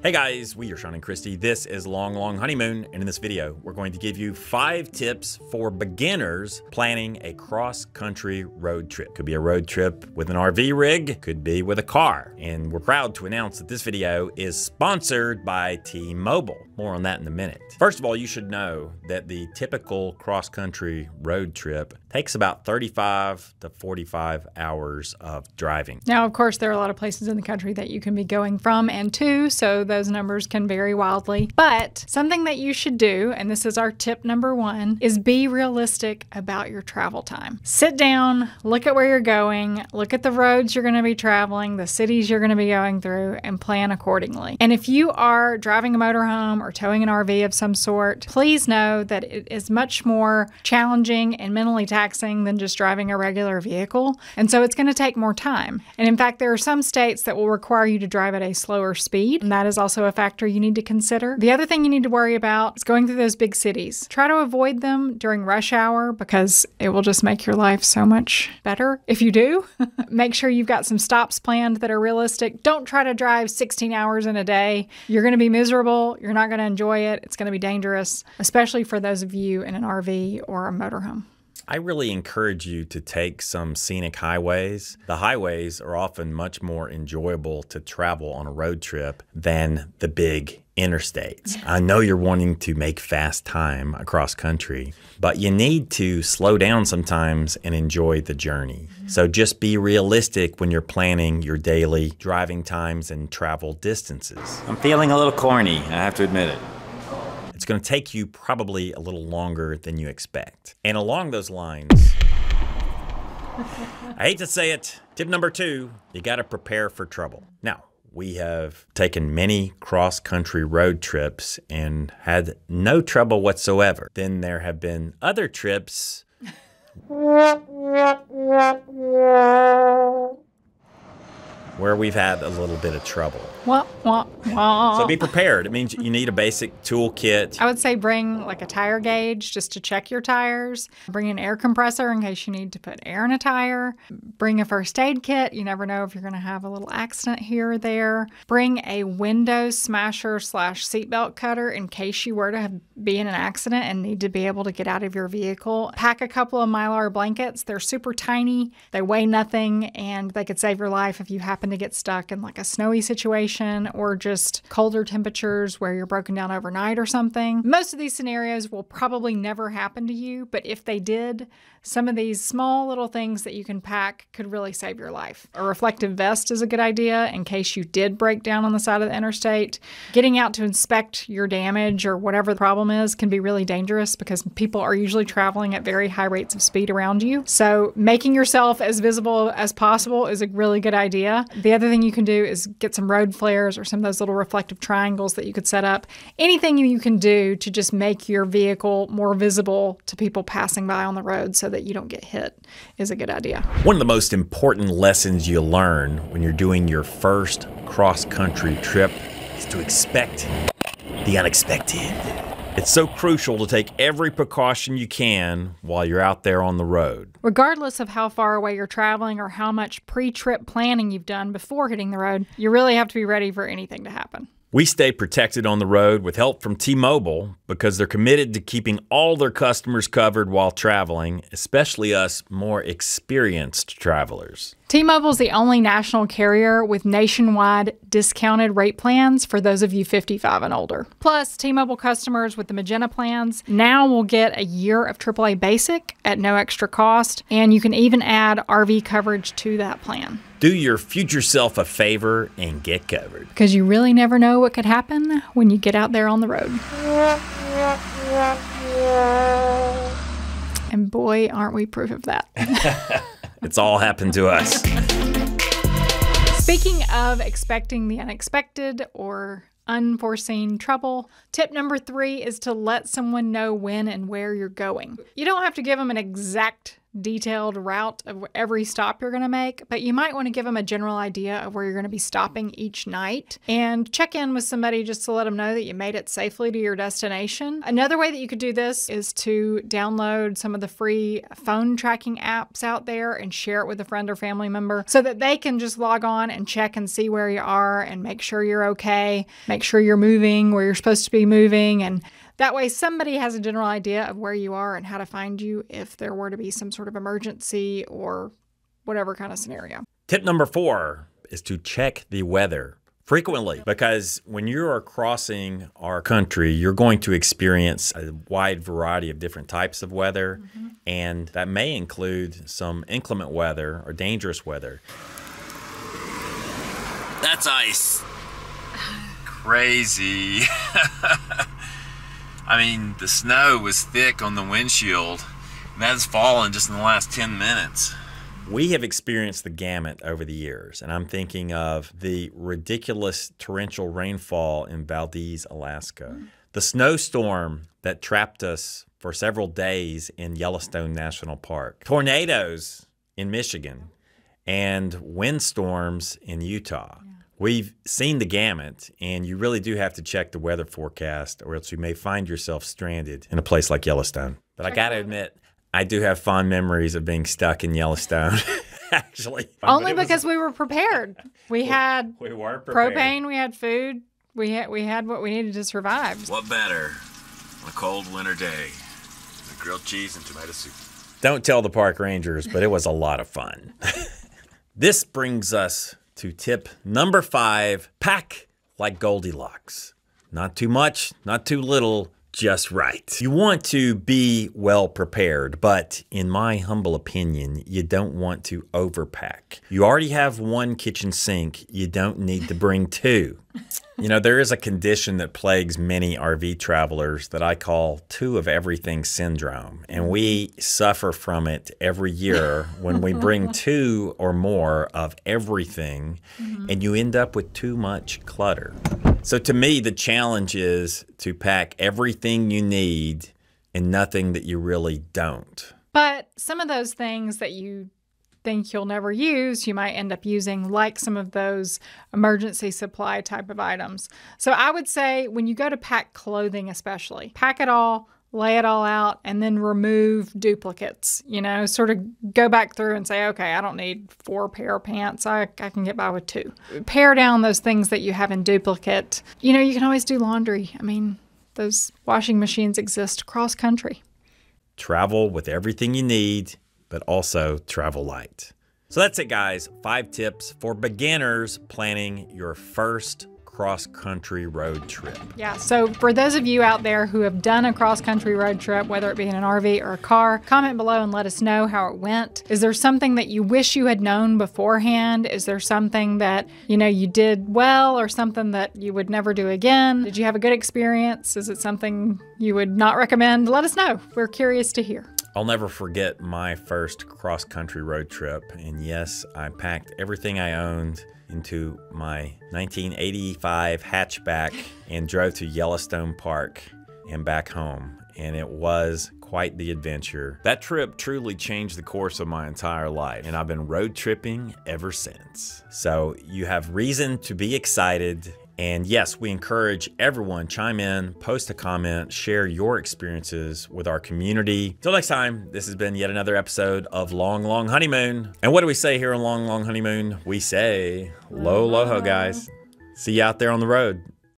Hey guys, we are Sean and Christy. This is Long Long Honeymoon, and in this video, we're going to give you five tips for beginners planning a cross-country road trip. Could be a road trip with an RV rig, could be with a car. And we're proud to announce that this video is sponsored by T-Mobile. More on that in a minute. First of all, you should know that the typical cross-country road trip takes about 35 to 45 hours of driving. Now, of course, there are a lot of places in the country that you can be going from and to, so those numbers can vary wildly. But something that you should do, and this is our tip number one, is be realistic about your travel time. Sit down, look at where you're going, look at the roads you're going to be traveling, the cities you're going to be going through, and plan accordingly. And if you are driving a motorhome or towing an RV of some sort, please know that it is much more challenging and mentally taxing than just driving a regular vehicle. And so it's going to take more time. And in fact, there are some states that will require you to drive at a slower speed, and that is also a factor you need to consider. The other thing you need to worry about is going through those big cities. Try to avoid them during rush hour because it will just make your life so much better if you do. make sure you've got some stops planned that are realistic. Don't try to drive 16 hours in a day. You're going to be miserable. You're not going to enjoy it. It's going to be dangerous, especially for those of you in an RV or a motorhome. I really encourage you to take some scenic highways. The highways are often much more enjoyable to travel on a road trip than the big interstates. I know you're wanting to make fast time across country, but you need to slow down sometimes and enjoy the journey. Mm-hmm. So just be realistic when you're planning your daily driving times and travel distances. I'm feeling a little corny, I have to admit it. It's going to take you probably a little longer than you expect. And along those lines, I hate to say it, tip number two, you got to prepare for trouble. Now, we have taken many cross country road trips and had no trouble whatsoever. Then there have been other trips. where we've had a little bit of trouble. Wah, wah, wah. So be prepared. It means you need a basic toolkit. I would say bring like a tire gauge just to check your tires. Bring an air compressor in case you need to put air in a tire. Bring a first aid kit. You never know if you're going to have a little accident here or there. Bring a window smasher slash seatbelt cutter in case you were to have, be in an accident and need to be able to get out of your vehicle. Pack a couple of mylar blankets. They're super tiny. They weigh nothing and they could save your life if you happen to get stuck in like a snowy situation or just colder temperatures where you're broken down overnight or something. Most of these scenarios will probably never happen to you, but if they did, some of these small little things that you can pack could really save your life. A reflective vest is a good idea in case you did break down on the side of the interstate. Getting out to inspect your damage or whatever the problem is can be really dangerous because people are usually traveling at very high rates of speed around you. So, making yourself as visible as possible is a really good idea. The other thing you can do is get some road flares or some of those little reflective triangles that you could set up. Anything you can do to just make your vehicle more visible to people passing by on the road so that you don't get hit is a good idea. One of the most important lessons you learn when you're doing your first cross country trip is to expect the unexpected. It's so crucial to take every precaution you can while you're out there on the road. Regardless of how far away you're traveling or how much pre trip planning you've done before hitting the road, you really have to be ready for anything to happen. We stay protected on the road with help from T Mobile because they're committed to keeping all their customers covered while traveling, especially us more experienced travelers. T Mobile is the only national carrier with nationwide discounted rate plans for those of you 55 and older. Plus, T Mobile customers with the Magenta plans now will get a year of AAA Basic at no extra cost, and you can even add RV coverage to that plan. Do your future self a favor and get covered. Because you really never know what could happen when you get out there on the road. And boy, aren't we proof of that. it's all happened to us. Speaking of expecting the unexpected or unforeseen trouble, tip number three is to let someone know when and where you're going. You don't have to give them an exact detailed route of every stop you're going to make, but you might want to give them a general idea of where you're going to be stopping each night and check in with somebody just to let them know that you made it safely to your destination. Another way that you could do this is to download some of the free phone tracking apps out there and share it with a friend or family member so that they can just log on and check and see where you are and make sure you're okay, make sure you're moving where you're supposed to be moving and that way, somebody has a general idea of where you are and how to find you if there were to be some sort of emergency or whatever kind of scenario. Tip number four is to check the weather frequently because when you are crossing our country, you're going to experience a wide variety of different types of weather, mm-hmm. and that may include some inclement weather or dangerous weather. That's ice. Crazy. I mean, the snow was thick on the windshield, and that's fallen just in the last 10 minutes. We have experienced the gamut over the years, and I'm thinking of the ridiculous torrential rainfall in Valdez, Alaska, mm. the snowstorm that trapped us for several days in Yellowstone National Park, tornadoes in Michigan, and windstorms in Utah. We've seen the gamut, and you really do have to check the weather forecast, or else you may find yourself stranded in a place like Yellowstone. But I got to admit, I do have fond memories of being stuck in Yellowstone. Actually, only because we were prepared. We had we were prepared. propane, we had food, we had we had what we needed to survive. What better on a cold winter day than grilled cheese and tomato soup? Don't tell the park rangers, but it was a lot of fun. this brings us to tip number five pack like Goldilocks. Not too much, not too little, just right. You want to be well prepared, but in my humble opinion, you don't want to overpack. You already have one kitchen sink, you don't need to bring two. You know, there is a condition that plagues many RV travelers that I call two of everything syndrome. And we suffer from it every year when we bring two or more of everything mm-hmm. and you end up with too much clutter. So to me, the challenge is to pack everything you need and nothing that you really don't. But some of those things that you think you'll never use, you might end up using, like some of those emergency supply type of items. So I would say when you go to pack clothing, especially, pack it all, lay it all out, and then remove duplicates. You know, sort of go back through and say, okay, I don't need four pair of pants. I, I can get by with two. Pare down those things that you have in duplicate. You know, you can always do laundry. I mean, those washing machines exist cross country. Travel with everything you need but also travel light. So that's it, guys. Five tips for beginners planning your first cross country road trip. Yeah, so for those of you out there who have done a cross country road trip, whether it be in an RV or a car, comment below and let us know how it went. Is there something that you wish you had known beforehand? Is there something that, you know, you did well or something that you would never do again? Did you have a good experience? Is it something you would not recommend? Let us know. We're curious to hear. I'll never forget my first cross country road trip. And yes, I packed everything I owned into my 1985 hatchback and drove to Yellowstone Park and back home. And it was quite the adventure. That trip truly changed the course of my entire life, and I've been road tripping ever since. So you have reason to be excited and yes, we encourage everyone chime in, post a comment, share your experiences with our community. Till next time, this has been yet another episode of Long Long Honeymoon. And what do we say here on Long Long Honeymoon? We say Loloho, guys. See you out there on the road.